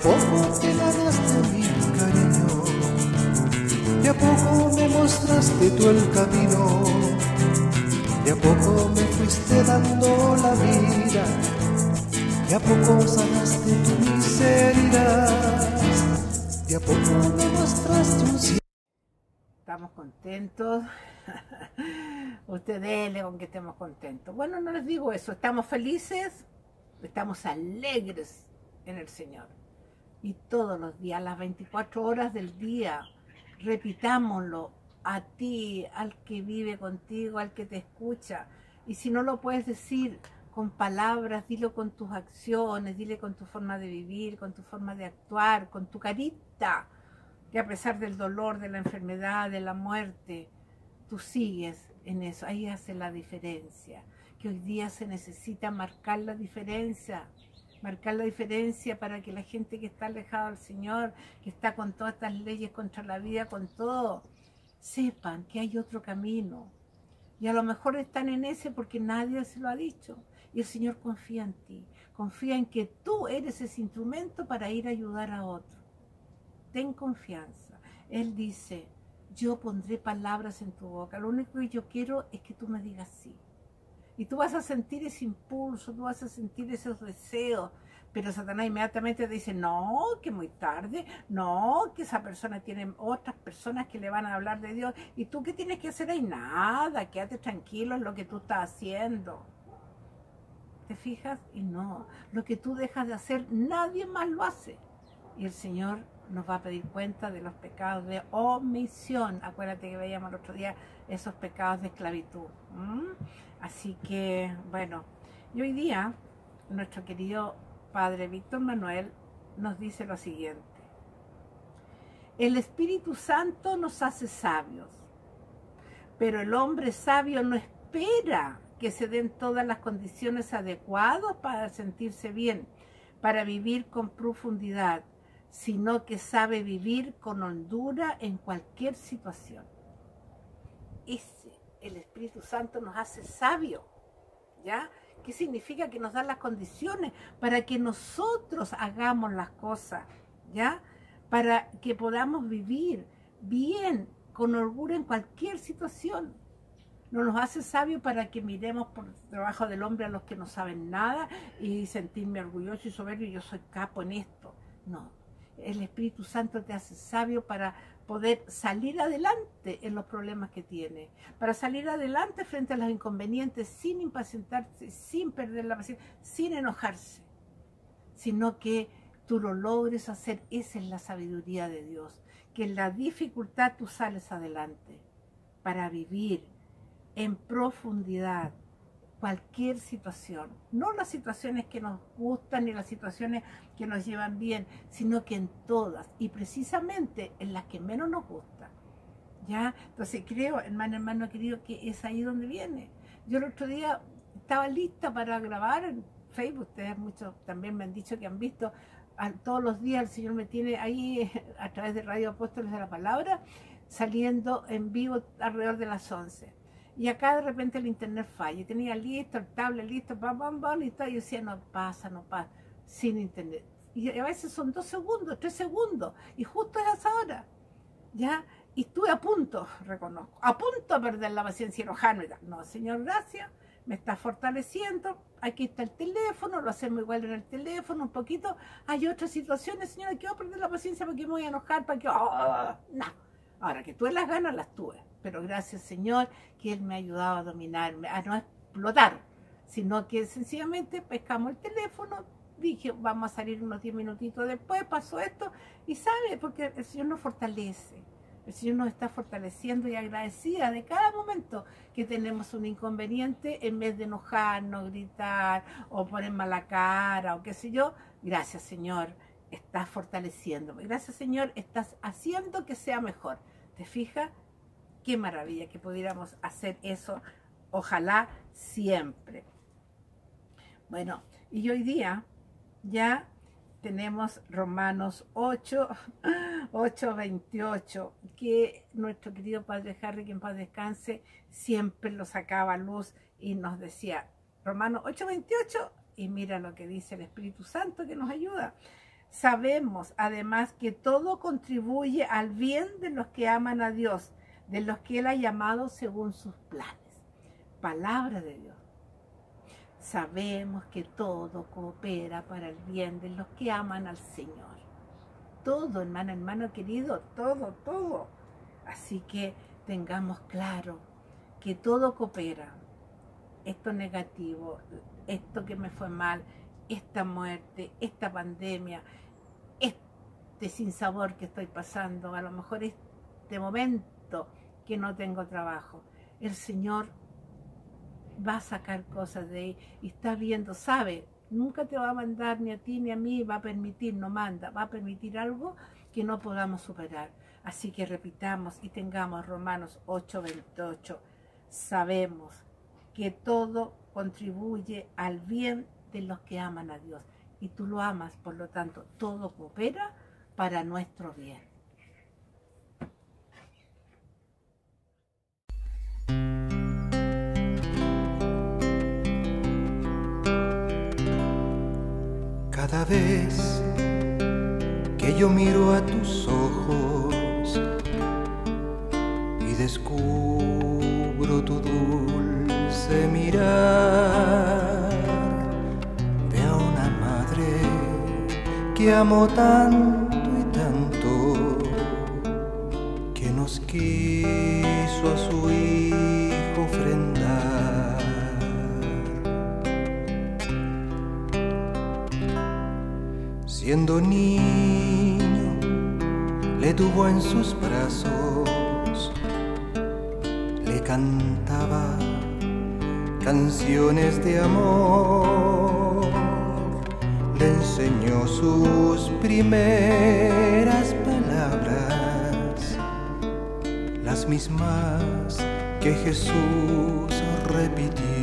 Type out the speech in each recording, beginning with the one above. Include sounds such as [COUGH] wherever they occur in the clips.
a poco te ganaste mi cariño, de a poco me mostraste tú el camino, de a poco me fuiste dando la vida, de a poco sanaste tu miseria, de a poco me mostraste un cielo. Estamos contentos. [LAUGHS] Ustedes con que estemos contentos. Bueno, no les digo eso. Estamos felices, estamos alegres en el Señor. Y todos los días, las 24 horas del día, repitámoslo a ti, al que vive contigo, al que te escucha. Y si no lo puedes decir con palabras, dilo con tus acciones, dile con tu forma de vivir, con tu forma de actuar, con tu carita, que a pesar del dolor, de la enfermedad, de la muerte, tú sigues en eso. Ahí hace la diferencia. Que hoy día se necesita marcar la diferencia marcar la diferencia para que la gente que está alejada del Señor, que está con todas estas leyes contra la vida, con todo, sepan que hay otro camino. Y a lo mejor están en ese porque nadie se lo ha dicho. Y el Señor confía en ti, confía en que tú eres ese instrumento para ir a ayudar a otro. Ten confianza. Él dice, yo pondré palabras en tu boca. Lo único que yo quiero es que tú me digas sí. Y tú vas a sentir ese impulso, tú vas a sentir esos deseos. Pero Satanás inmediatamente te dice, no, que muy tarde, no, que esa persona tiene otras personas que le van a hablar de Dios. ¿Y tú qué tienes que hacer ahí? Nada, quédate tranquilo en lo que tú estás haciendo. ¿Te fijas? Y no, lo que tú dejas de hacer, nadie más lo hace. Y el Señor nos va a pedir cuenta de los pecados de omisión. Acuérdate que veíamos el otro día esos pecados de esclavitud. Así que, bueno, y hoy día nuestro querido Padre Víctor Manuel nos dice lo siguiente. El Espíritu Santo nos hace sabios, pero el hombre sabio no espera que se den todas las condiciones adecuadas para sentirse bien, para vivir con profundidad, sino que sabe vivir con hondura en cualquier situación. Ese, el Espíritu Santo nos hace sabio, ¿ya? ¿Qué significa? Que nos da las condiciones para que nosotros hagamos las cosas, ¿ya? Para que podamos vivir bien, con orgullo en cualquier situación. No nos hace sabio para que miremos por debajo del hombre a los que no saben nada y sentirme orgulloso y soberbio, yo soy capo en esto. No, el Espíritu Santo te hace sabio para poder salir adelante en los problemas que tiene, para salir adelante frente a los inconvenientes sin impacientarse, sin perder la paciencia, sin enojarse, sino que tú lo logres hacer. Esa es la sabiduría de Dios, que en la dificultad tú sales adelante para vivir en profundidad cualquier situación, no las situaciones que nos gustan ni las situaciones que nos llevan bien, sino que en todas y precisamente en las que menos nos gustan. ¿Ya? Entonces creo, hermano, hermano querido, que es ahí donde viene. Yo el otro día estaba lista para grabar en Facebook, ustedes muchos también me han dicho que han visto, todos los días el Señor me tiene ahí [LAUGHS] a través de Radio Apóstoles de la Palabra, saliendo en vivo alrededor de las 11 y acá de repente el internet falla. Tenía listo, el tablet listo, bam, bam, bam, y todo. Yo decía, no pasa, no pasa, sin internet. Y a veces son dos segundos, tres segundos, y justo es esa hora. ¿Ya? Y estuve a punto, reconozco, a punto de perder la paciencia y tal. No, señor, gracias, me está fortaleciendo. Aquí está el teléfono, lo hacemos igual en el teléfono, un poquito. Hay otras situaciones, señora, que voy a perder la paciencia porque me voy a enojar, para que. Oh, no. Ahora que tú las ganas, las tuve pero gracias Señor que Él me ha ayudado a dominarme, a no explotar, sino que sencillamente pescamos el teléfono, dije, vamos a salir unos 10 minutitos después, pasó esto, y sabe, porque el Señor nos fortalece. El Señor nos está fortaleciendo y agradecida de cada momento que tenemos un inconveniente, en vez de enojarnos, gritar o poner mala cara o qué sé yo. Gracias Señor, estás fortaleciéndome. Gracias Señor, estás haciendo que sea mejor. ¿Te fijas? Qué maravilla que pudiéramos hacer eso, ojalá siempre. Bueno, y hoy día ya tenemos Romanos 8, 8, 28, que nuestro querido Padre Harry, que en paz descanse, siempre lo sacaba a luz y nos decía, Romanos 8, 28, y mira lo que dice el Espíritu Santo que nos ayuda. Sabemos además que todo contribuye al bien de los que aman a Dios, de los que Él ha llamado según sus planes. Palabra de Dios. Sabemos que todo coopera para el bien de los que aman al Señor. Todo, hermano, hermano querido, todo, todo. Así que tengamos claro que todo coopera. Esto negativo, esto que me fue mal, esta muerte, esta pandemia, este sinsabor que estoy pasando, a lo mejor este momento que no tengo trabajo. El Señor va a sacar cosas de ahí y está viendo, sabe, nunca te va a mandar ni a ti ni a mí, va a permitir, no manda, va a permitir algo que no podamos superar. Así que repitamos y tengamos Romanos 8:28. Sabemos que todo contribuye al bien de los que aman a Dios. Y tú lo amas, por lo tanto, todo coopera para nuestro bien. Vez que yo miro a tus ojos y descubro tu dulce mirar, veo una madre que amo tanto y tanto que nos quiso a su hijo Siendo niño, le tuvo en sus brazos, le cantaba canciones de amor, le enseñó sus primeras palabras, las mismas que Jesús repitió.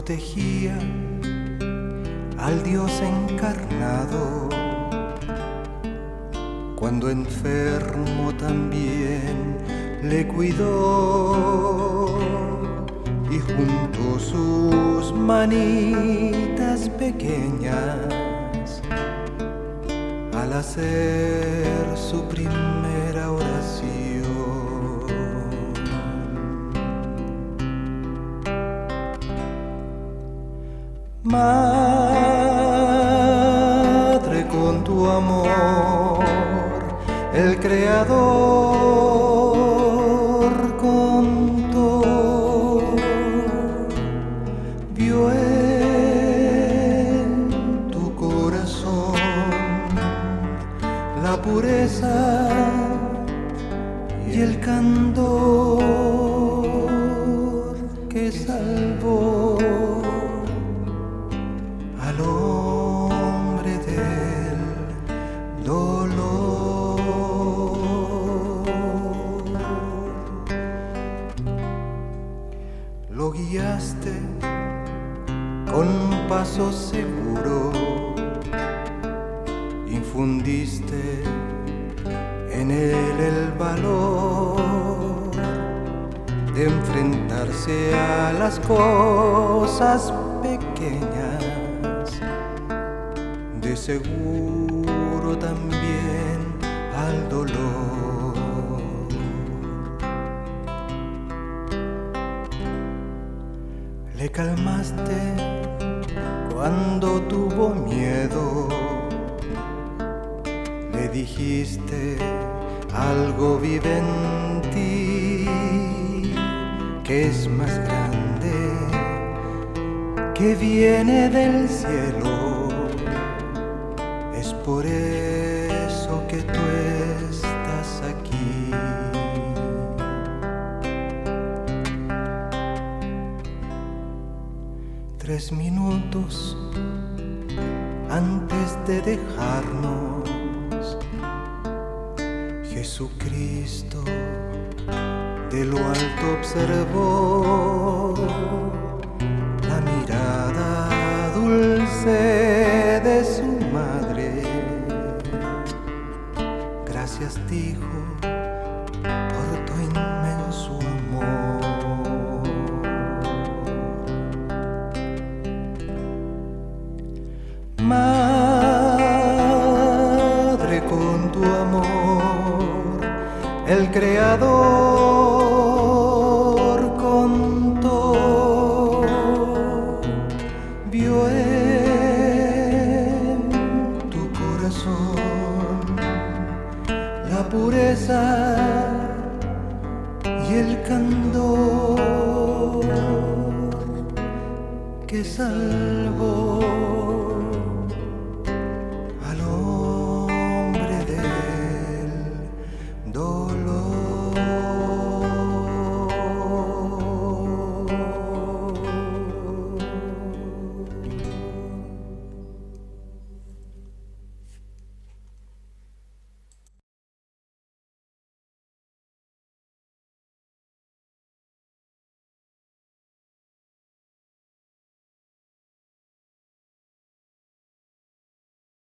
Protegía al Dios encarnado. Cuando enfermo también le cuidó y junto sus manitas pequeñas al hacer su primera oración. Madre con tu amor, el Creador contó, vio en tu corazón la pureza y el candor que salvó paso seguro, infundiste en él el valor de enfrentarse a las cosas pequeñas, de seguro también al dolor. Le calmaste cuando tuvo miedo, le dijiste algo vive en ti que es más grande, que viene del cielo. Es por eso Minutos antes de dejarnos, Jesucristo de lo alto observó la mirada dulce de su madre. Gracias dijo madre, con tu amor, el creador contó, vio en tu corazón la pureza y el candor que salvó.